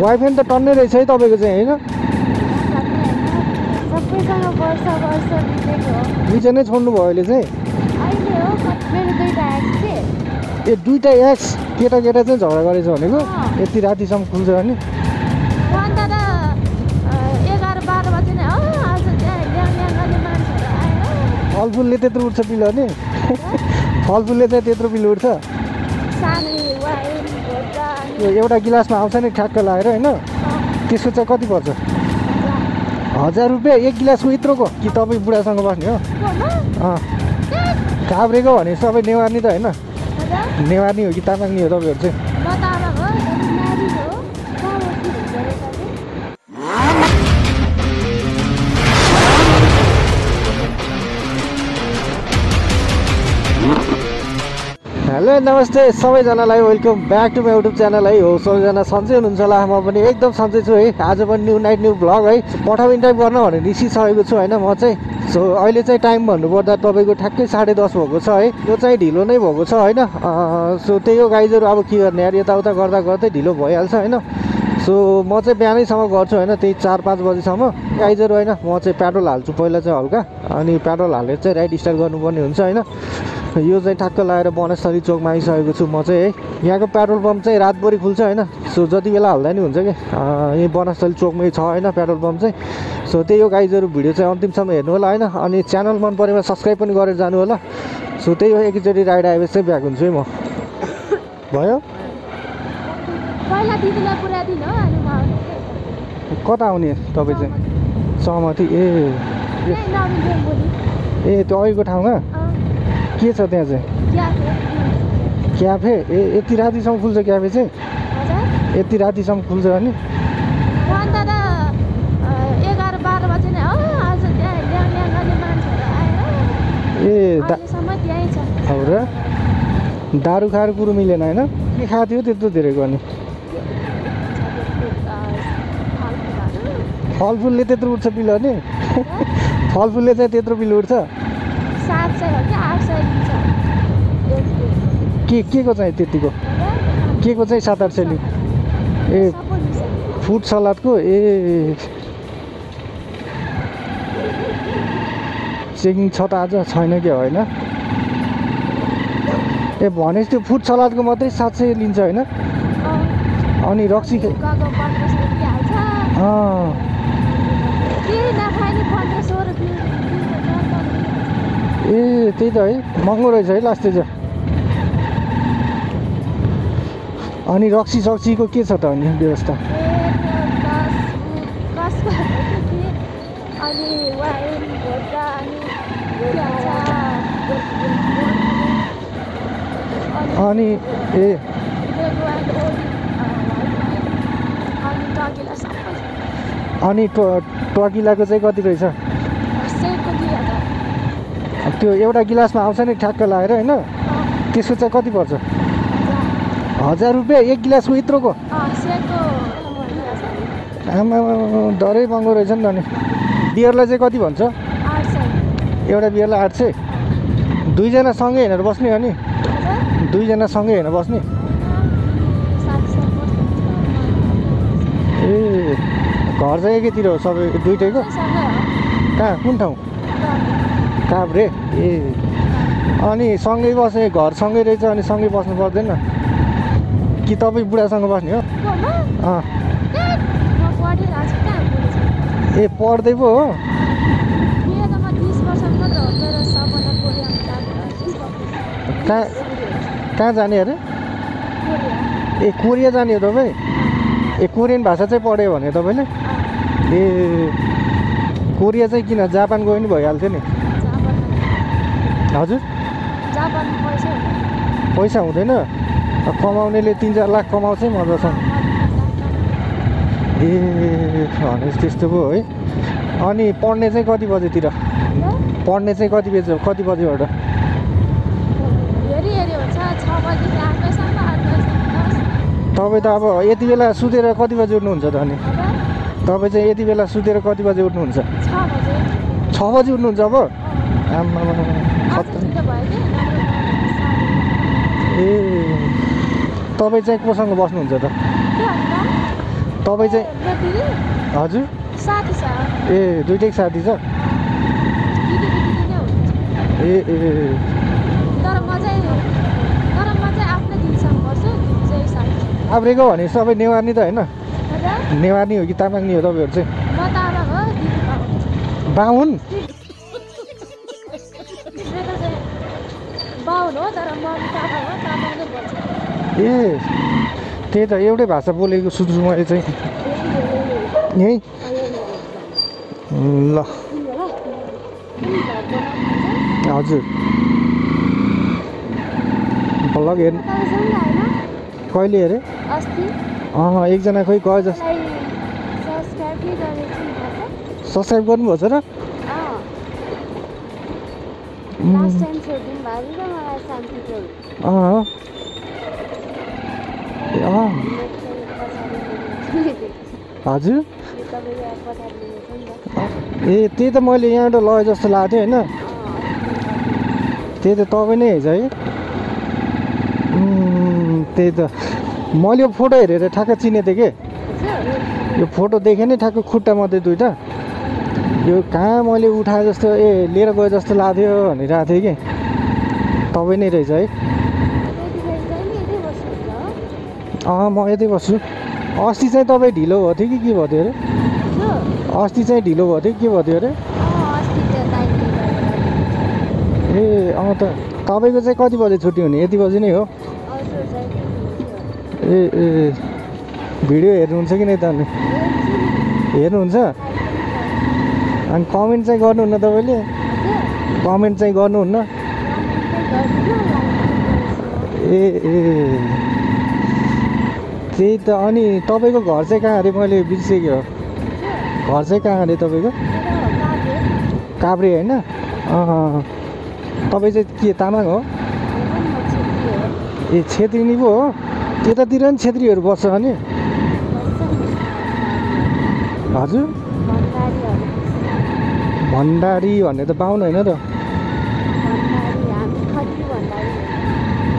Boyfriend त टन्नै रहेछ है तपाईँको चाहिँ होइन? दुईजना नै छोड्नु भयो अहिले चाहिँ ए दुइटा एक्स केटा केटा चाहिँ झगडा गरेछ भनेको। यति रातिसम्म खुल्छ भने फलफुलले त्यत्रो उठ्छ बिल भने फलफुलले चाहिँ त्यत्रो बिल उठ्छ? यो एउटा गिलासमा आउँछ नि ठ्याक्क लगाएर होइन? त्यसको चाहिँ कति पर्छ? हजार रुपियाँ एक गिलासको यत्रोको। कि तपाईँ बुढासँग बस्ने हो? अँ। काभ्रेको भने सबै नेवार्नी त होइन? नेवार्नी हो कि तामाङ्नी हो तपाईँहरू चाहिँ? हेलो नमस्ते सबैजनालाई welcome back to my YouTube channel है। हो सबैजना सन्चै हुनुहुन्छ होला। म पनि एकदम सन्चै छु है। आज पनि न्यु नाइट न्यू भ्लग है। पठाउ टाइप गर्न भनेर निस्किसकेको छु होइन। म चाहिँ सो अहिले चाहिँ टाइम भन्नुपर्दा तपाईँको ठ्याक्कै साढे दस भएको छ है। यो चाहिँ ढिलो नै भएको छ होइन। सो त्यही हो गाइजहरू अब के गर्ने यार यताउता गर्दा गर्दै ढिलो भइहाल्छ होइन। सो म चाहिँ बिहानैसम्म गर्छु होइन। त्यही चार पाँच बजीसम्म। गाइजहरू होइन म चाहिँ पेट्रोल हाल्छु। पहिला चाहिँ हल्का। अनि पेट्रोल हालेर चाहिँ राइट स्टार्ट गर्नुपर्ने हुन्छ होइन। यो चाहिँ ठ्याक्क लगाएर वनस्थली चोकमा आइसकेको छु म चाहिँ। है यहाँको पेट्रोल पम्प चाहिँ रातभरि खुल्छ होइन। सो जति बेला हाल्दा नि हुन्छ कि? यहीँ वनस्थली चोकमै छ होइन पेट्रोल पम्प चाहिँ। सो त्यही हो गाइजहरू भिडियो चाहिँ अन्तिमसम्म हेर्नु होला होइन। अनि च्यानल मन परेमा सब्सक्राइब पनि गरेर जानु होला। सो त्यही हो एकैचोटि राइड आएपछि चाहिँ ब्याक हुन्छु है म। भयो? कता आउने तपाईँ चाहिँ? सहमति? ए। ए त्यो अघिको ठाउँमा? के छ त्यहाँ चाहिँ? क्याफे ए यति रातिसम्म खुल्छ क्याफे चाहिँ? यति रातिसम्म खुल्छ भने अन्त त अ, एघार बाह्र बजी नै हो आज त्यहाँ ल्याङ ल्याङ गर्ने मान्छेहरू आएर ए दा अहिलेसम्म त्यहीँ छ। हो र? दारू खाएर कुरो मिलेन होइन? के खाएको थियो त्यत्रो धेरै गर्ने फलफुलले त्यत्रो उठ्छ बिल भने फलफुलले चाहिँ त्यत्रो बिल उठ्छ सात सय हो कि आठ सय दिन्छ एक दिन। के के को चाहिँ त्यतिको? के को चाहिँ सात आठ सय लिउँ ए। फुड सलादको? ए चेकिङ छ त आज छैन क्या होइन? ए भनेपछि त्यो फुड सलादको मात्रै सात सय लिन्छ होइन? अनि रक्सी ए त्यही त है महँगो रहेछ है लास्ट चाहिँ। अनि रक्सी सक्सीको के छ त अनि व्यवस्था? अनि ए अनि टकिलाको चाहिँ कति रहेछ? त्यो एउटा गिलासमा आउँछ नि ठ्याक्क लगाएर होइन? त्यसको चाहिँ कति पर्छ? हजार रुपियाँ एक गिलासको यत्रोको। सेटको आमा डरै महँगो रहेछ नि त अनि। बियरलाई चाहिँ कति भन्छ? एउटा बियरलाई आठ सय। दुईजना सँगै हिँडेर बस्ने अनि दुईजना सँगै हिँडेर बस्ने। ए घर चाहिँ एकैतिर हो सबै दुइटैको? कहाँ कुन ठाउँ? काभ्रे। ए। अनि सँगै बसेँ घर सँगै रहेछ अनि सँगै बस्नु पर्दैन। कि तपाईँ बुढासँग बस्ने हो? ए पढ्दै पो हो। कहाँ कहाँ जाने अरे? ए कोरिया जाने हो तपाईँ? ए कोरियन भाषा चाहिँ पढ्यो भने तपाईँले? ए कोरिया चाहिँ किन? जापान गयो नि भइहाल्थ्यो नि। हजुर। पैसा हुँदैन। कमाउनेले तिन चार लाख कमाउँछ मजासँग ए भनेपछि त्यस्तो पो है अनि पढ्ने चाहिँ कति बजेतिर? पढ्ने चाहिँ कति बजे कति बजेबाट? तपाईँ त अब यति बेला सुतेर कति बजी उठ्नुहुन्छ त अनि? तपाईँ चाहिँ यति बेला सुतेर कति बजी उठ्नुहुन्छ? छ बजे। उठ्नुहुन्छ अब? साढे ए। तपाईँ चाहिँ कोसँग बस्नुहुन्छ त। तपाईँ चाहिँ हजुर? ए दुइटै साथी छ। ए ए आब्रेको भने सबै नेवार्नी त होइन। नेवार्नी हो कि तामाङनी हो तपाईँहरू चाहिँ? तामाङ बाहुन हो तर म तामाङ हो तामाङ ए त्यही त एउटै भाषा बोलेको सुन्छु मैले चाहिँ। यहीँ ल। हजुर। भ्लग हेर्नु कहिले हेरे? अँ एकजना खोइ गयो जस्तो सब्सक्राइब गर्नुभएको छ र? अँ। हजुर ए त्यही त मैले यहाँबाट लगेँ जस्तो लागेको थियो होइन त्यही त तपाईँ नै हेर्छ है त्यही त मैले यो फोटो हेरेर ठ्याक्क चिनेको थिएँ कि यो फोटो देखेँ नि ठ्याक्क खुट्टा मात्रै दुइटा यो कहाँ मैले उठाए जस्तो ए लिएर गए जस्तो लाग्थ्यो भनिरहेको थिएँ कि तपाईँ नै रहेछ है अँ म यतै बस्छु। अस्ति चाहिँ तपाईँ ढिलो भएको थियो कि के भएको थियो अरे? अस्ति चाहिँ ढिलो भएको थियो के भएको थियो अरे? ए अँ त तपाईँको चाहिँ कति बजे छुट्टी हुने? यति बजी नै हो? ए ए भिडियो हेर्नुहुन्छ कि नै त? अनि हेर्नुहुन्छ? अनि कमेन्ट चाहिँ गर्नुहुन्न तपाईँले? कमेन्ट चाहिँ गर्नुहुन्न? ए ए। त्यही त अनि तपाईँको घर चाहिँ कहाँ अरे मैले बिर्सेको घर चाहिँ कहाँ अरे तपाईँको? काभ्रे होइन? अँ तपाईँ चाहिँ के तामाङ हो? ए छेत्री नि पो हो? त्यतातिर नि छेत्रीहरू बस्छ अनि हजुर। भण्डारी भन्ने त बाहुन होइन त।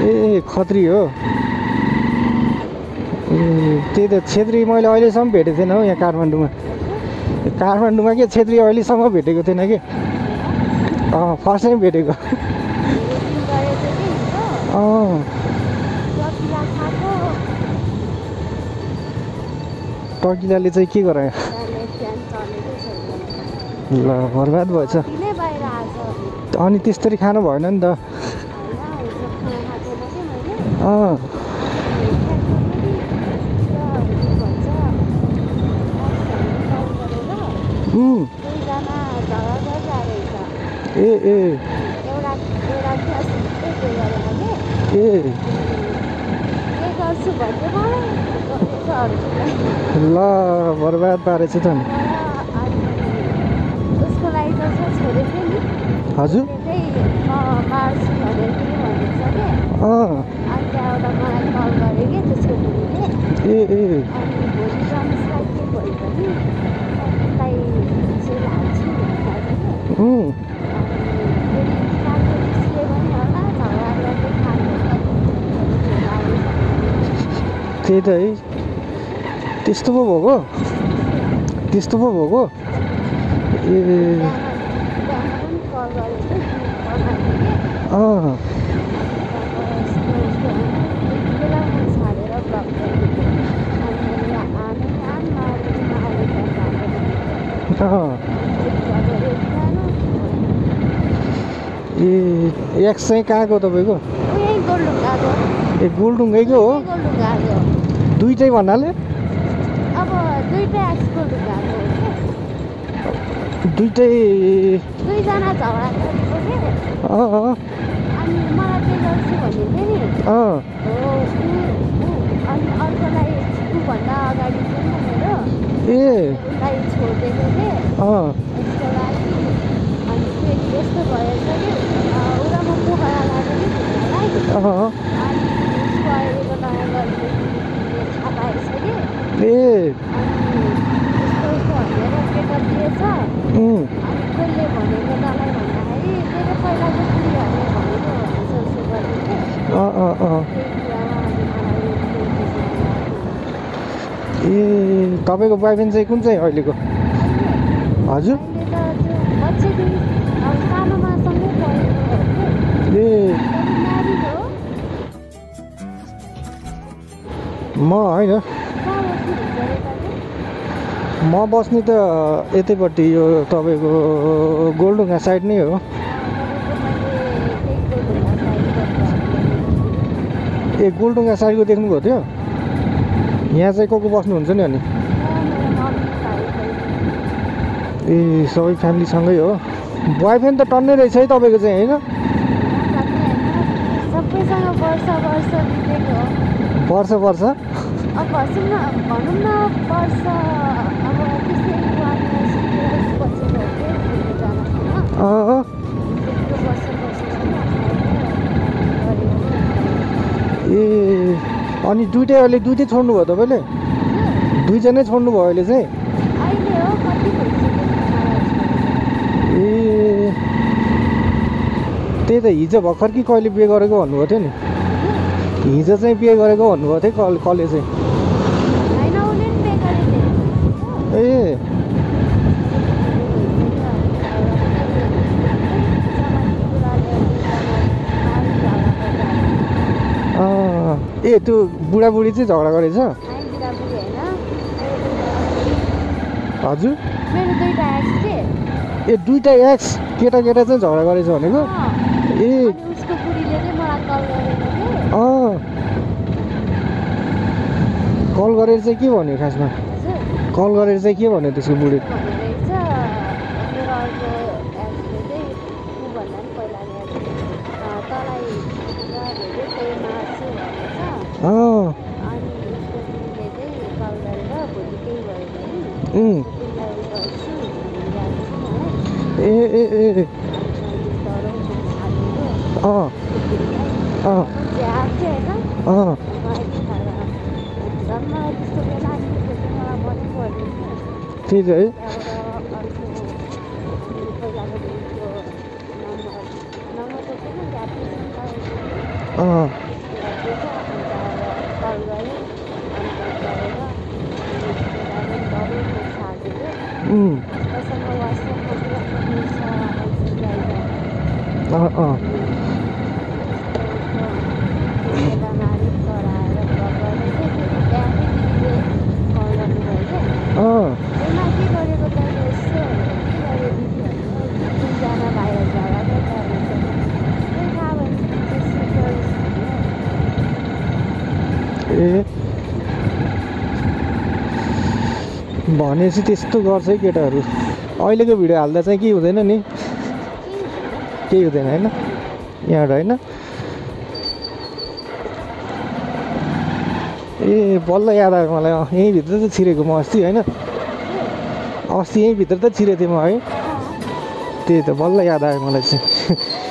ए खत्री हो? त्यही त छेत्री मैले अहिलेसम्म भेटेको थिएन हौ यहाँ काठमाडौँमा। काठमाडौँमा के छेत्री अहिलेसम्म भेटेको थिएन कि? अँ फर्स्ट टाइम भेटेको। अँ। टकिलाले चाहिँ के गरायो? ल बर्बाद भएछ। अनि त्यस्तरी खानु भएन नि त। अँ। भन्दै मलाई ल बर्बाद पारेछ त हजुर उसले चाहिँ त्यही त है त्यस्तो पो भएको त्यस्तो पो भएको ए अँ ए एक्स चाहिँ कहाँको तपाईँको? ए गोलडुङ्गैको हो? दुइटै भन्नाले? दुइटै ए। यस्तो कि अँ, ऊ र म पोखरा लाग्यो कि घुम्नलाई अँ अनि उसको अहिलेको नयाँ गर्लफ्रेन्डले थाहा पाएछ कि ए ए तपाईँको बोयफ्रेन्ड चाहिँ कुन चाहिँ अहिलेको? हजुर? ए म होइन। म बस्ने त यतैपट्टि यो तपाईँको गोलढुङ्गा साइड नै हो। ए गोलढुङ्गा साइडको देख्नुभएको थियो यहाँ चाहिँ को को बस्नुहुन्छ नि अनि? ए सबै फ्यामिलीसँगै हो। बोयफ्रेन्ड त टन्नै रहेछ है तपाईँको चाहिँ होइन? वर्ष वर्ष? अब भनौँ न भनौँ न वर्ष अब त्यस्तै वान इयर्स बसेको हो कि ए अनि दुइटै अहिले दुइटै छोड्नुभयो तपाईँले? दुईजनै छोड्नुभयो अहिले चाहिँ? ए त्यही त हिजो भर्खर कि कहिले बिहे गरेको भन्नुभएको थियो नि? हिजो चाहिँ बिहे गरेको भन्नुभएको थियो कल कले चाहिँ ए ए त्यो बुढाबुढी चाहिँ झगडा गरेछ हजुर ए दुइटा एक्स केटा केटा चाहिँ झगडा गरेछ भनेको ए अनि उसको बुढीले चाहिँ मलाई कल गरेको थियो अँ कल गरेर चाहिँ के भन्यो खासमा? कल गरेर चाहिँ के भन्यो त्यसको बुढी? ए ए ए अँ। अँ। अँ। त्यही त है त्यहाँबाट अर्को पहिलाको दिनको नम्बर नम्बर त थिएन झ्यापैसँग पाएको अँ झ्यापै छ अन्त कल गरेँ अन्त गरेर अनि डरै म छाडेको उम्, मसँग वाट्सएपमा पुरा छ आइसक्यो आइज अँ अँ नारी कराएर कल गर्दै थियो त्यहाँकै दिदीले कल गर्नुभयो क्या अँ यसमा के गरेको त यसो के गर्यो दिदी भन्नु दुईजना बाहिर झगडा त रहेछ खै थाहा भयो त्यसो ए भनेपछि त्यस्तो गर्छ है केटाहरू। अहिलेको भिडियो हाल्दा चाहिँ के हुँदैन नि। केही हुँदैन होइन? यहाँबाट होइन? ए बल्ल याद आयो मलाई। यहीँभित्र त छिरेको म अस्ति होइन? अस्ति यहीँभित्र त छिरेको थिएँ म है? त्यही त बल्ल याद आयो मलाई चाहिँ।